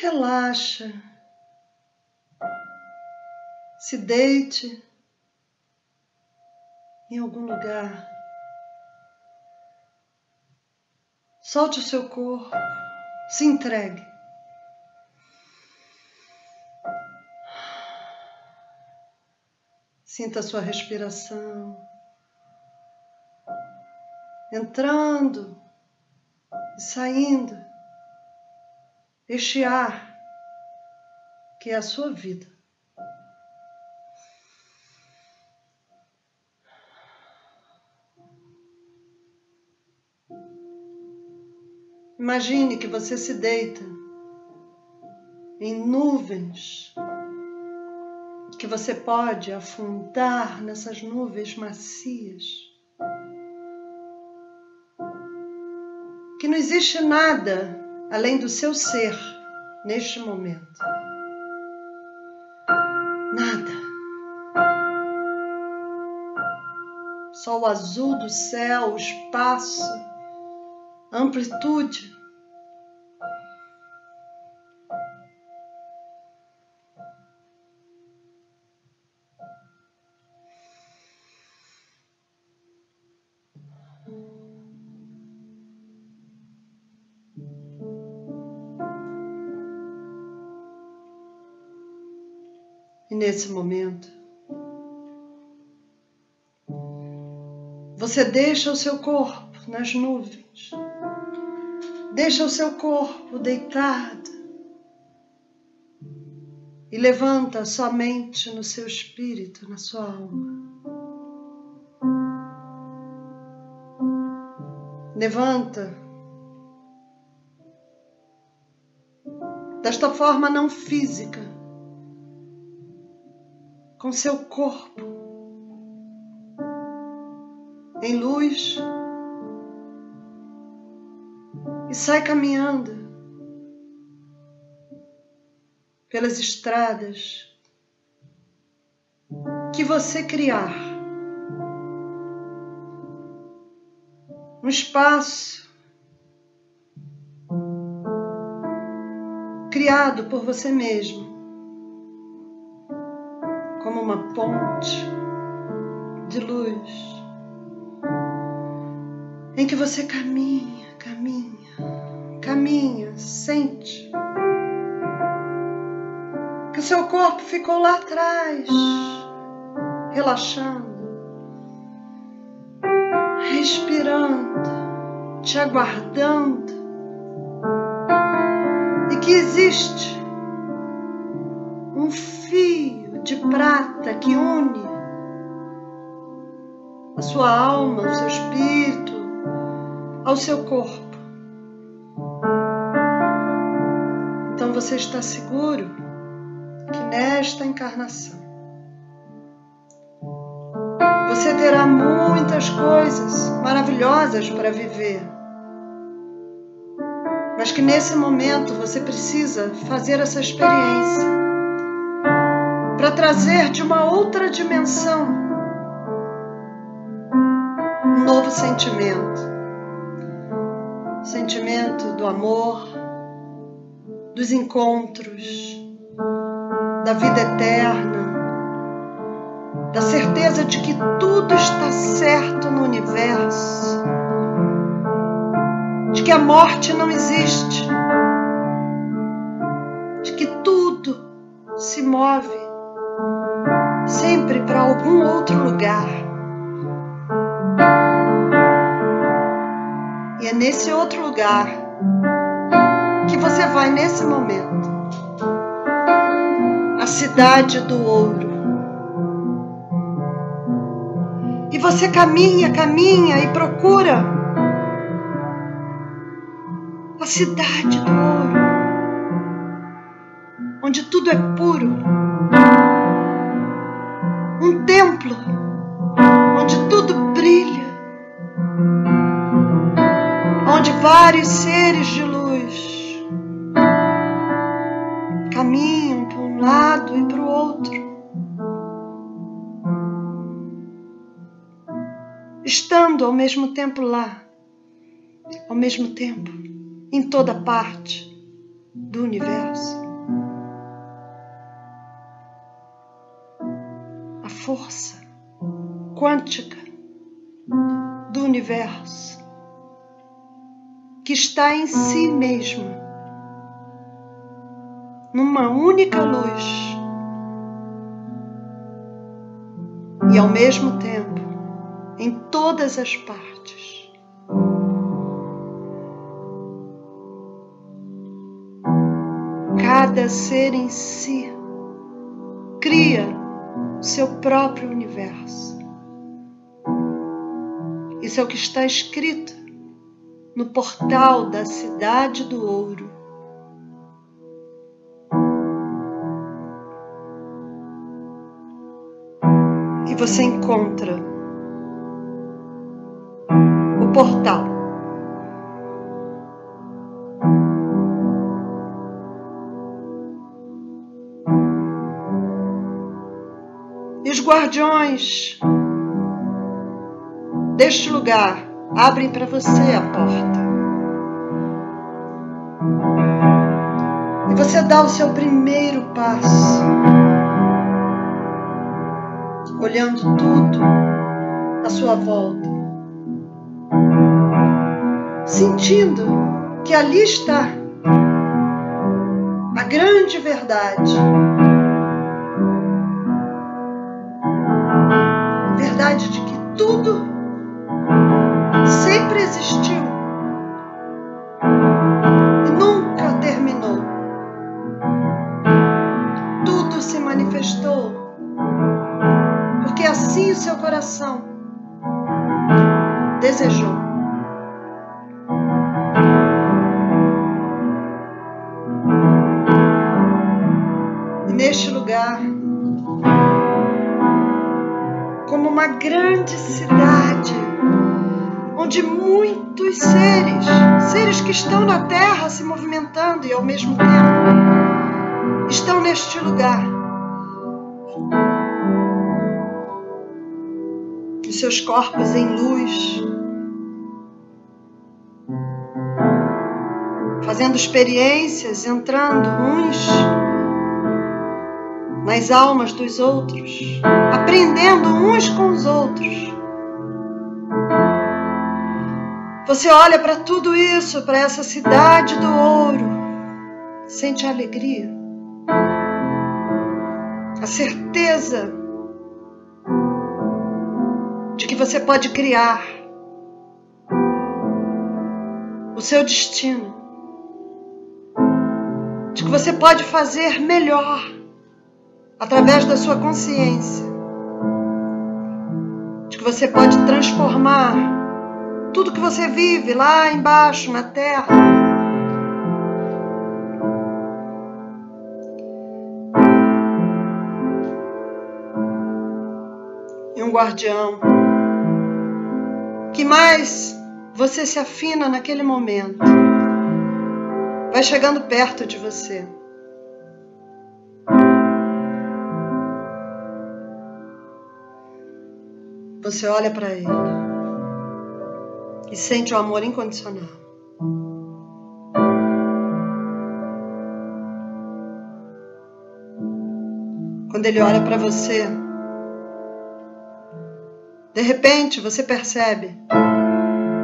Relaxa. Se deite em algum lugar. Solte o seu corpo. Se entregue. Sinta a sua respiração entrando e saindo. Este ar que é a sua vida. Imagine que você se deita em nuvens, que você pode afundar nessas nuvens macias. Que não existe nada além do seu ser neste momento. Nada. Só o azul do céu, o espaço, amplitude. Nesse momento, você deixa o seu corpo nas nuvens, deixa o seu corpo deitado. E levanta somente no seu espírito, na sua alma. Levanta. Desta forma não física com seu corpo em luz e sai caminhando pelas estradas que você criar. Um espaço criado por você mesmo como uma ponte de luz em que você caminha, caminha, caminha, sente que o seu corpo ficou lá atrás, relaxando, respirando, te aguardando. E que existe um fio de prata que une a sua alma, o seu espírito, ao seu corpo. Então você está seguro que nesta encarnação você terá muitas coisas maravilhosas para viver. Mas que nesse momento você precisa fazer essa experiência para trazer de uma outra dimensão um novo sentimento. Sentimento do amor, dos encontros, da vida eterna, da certeza de que tudo está certo no universo, de que a morte não existe, nesse outro lugar que você vai nesse momento. A cidade do ouro. E você caminha, caminha e procura a cidade do ouro, onde tudo é puro um templo vários seres de luz caminham para um lado e para o outro. Estando ao mesmo tempo lá, ao mesmo tempo, em toda parte, do universo. A força quântica do universo que está em si mesmo, numa única luz e ao mesmo tempo em todas as partes. Cada ser em si cria seu próprio universo. Isso é o que está escrito no portal da cidade do ouro. E você encontra o portal. E os guardiões deste lugar abrem para você a porta. E você dá o seu primeiro passo, olhando tudo à sua volta, sentindo que ali está a grande verdade. Desejou. E neste lugar, como uma grande cidade, onde muitos seres, seres que estão na Terra se movimentando e ao mesmo tempo estão neste lugar. Seus corpos em luz, fazendo experiências, entrando uns nas almas dos outros, aprendendo uns com os outros. Você olha para tudo isso, para essa cidade do ouro, sente a alegria, a certeza de que você pode criar o seu destino, de que você pode fazer melhor através da sua consciência, de que você pode transformar tudo que você vive lá embaixo na terra. E um guardião que mais você se afina naquele momento vai chegando perto de você. Você olha para ele e sente o amor incondicional. Quando ele olha para você, de repente você percebe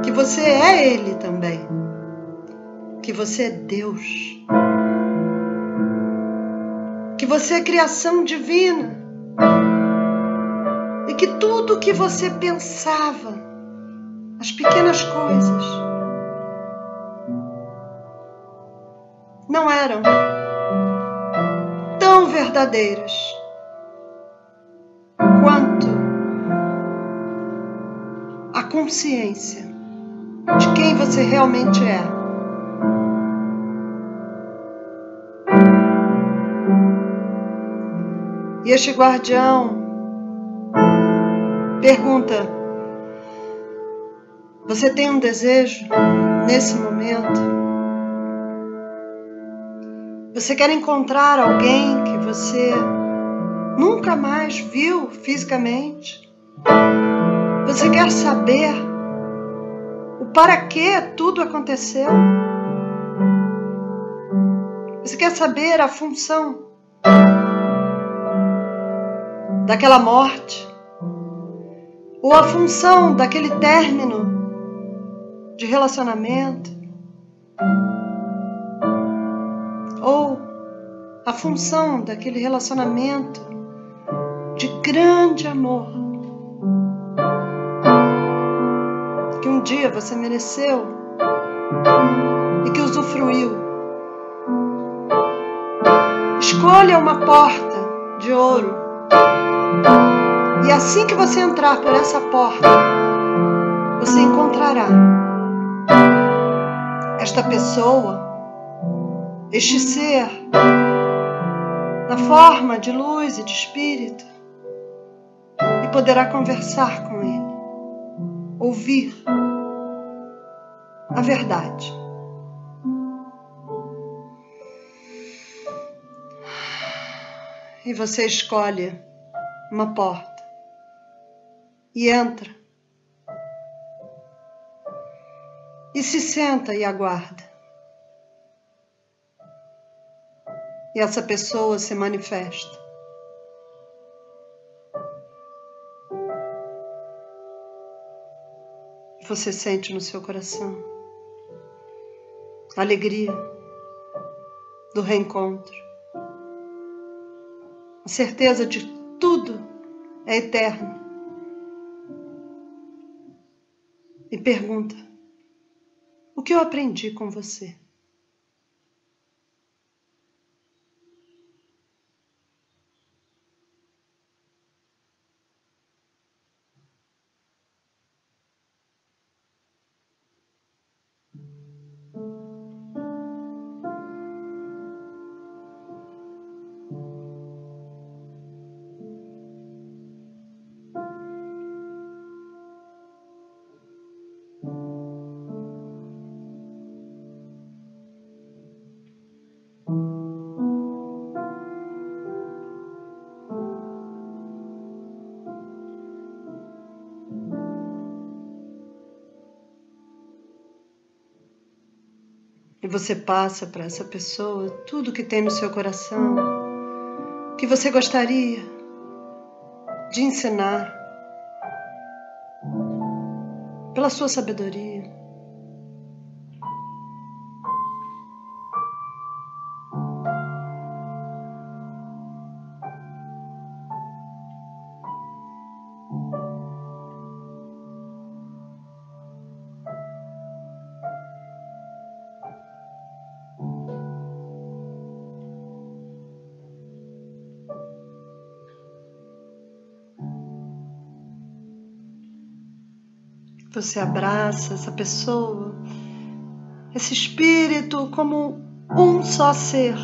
que você é ele também, que você é Deus, que você é criação divina e que tudo que você pensava as pequenas coisas não eram tão verdadeiras quanto a consciência de quem você realmente é. Este guardião pergunta você tem um desejo nesse momento? Você quer encontrar alguém que você nunca mais viu fisicamente? Você quer saber o para que tudo aconteceu? Você quer saber a função daquela morte? Ou a função daquele término de relacionamento? Ou a função daquele relacionamento de grande amor que um dia você mereceu e que usufruiu. Escolha uma porta de ouro e assim que você entrar por essa porta, você encontrará esta pessoa, este ser, na forma de luz e de espírito, e poderá conversar com ele, ouvir a verdade. E você escolhe uma porta e entra. E se senta e aguarda. E essa pessoa se manifesta. Você sente no seu coração a alegria do reencontro, a certeza de tudo é eterno e pergunta: O que eu aprendi com você? E você passa para essa pessoa tudo que tem no seu coração, que você gostaria de ensinar pela sua sabedoria. Você abraça essa pessoa, esse espírito como um só ser.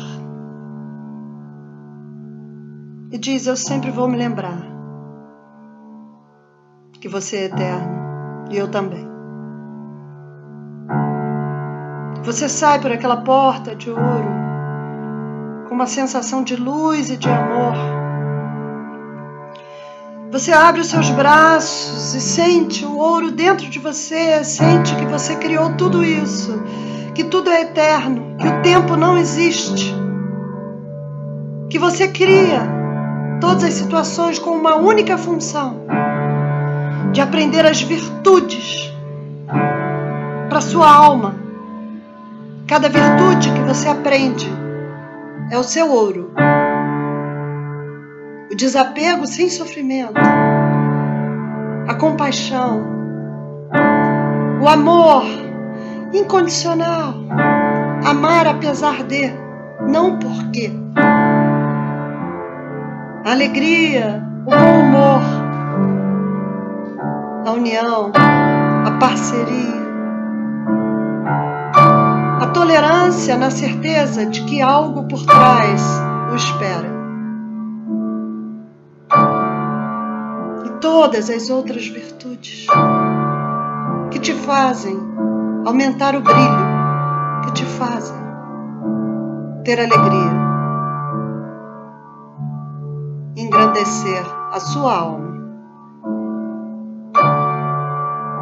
E diz: Eu sempre vou me lembrar que você é eterno e eu também. Você sai por aquela porta de ouro com uma sensação de luz e de amor você abre os seus braços e sente o ouro dentro de você, sente que você criou tudo isso, que tudo é eterno, que o tempo não existe, que você cria todas as situações com uma única função de aprender as virtudes para sua alma. Cada virtude que você aprende é o seu ouro o desapego sem sofrimento, a compaixão, o amor incondicional, amar apesar de, não porque, a alegria, o bom humor, a união, a parceria, a tolerância na certeza de que algo por trás o espera. Todas as outras virtudes que te fazem aumentar o brilho, que te fazem ter alegria, engrandecer a sua alma.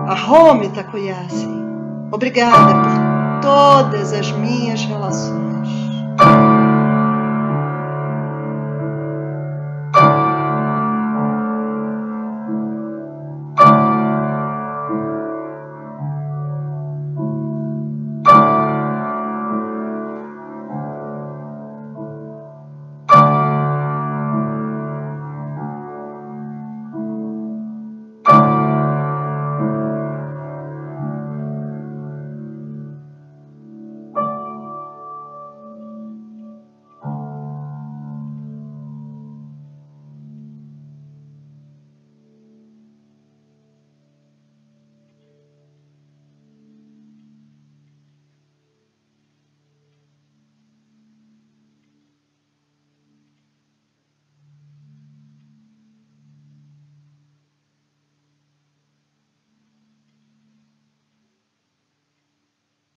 Arrome Takuyasi, obrigada por todas as minhas relações.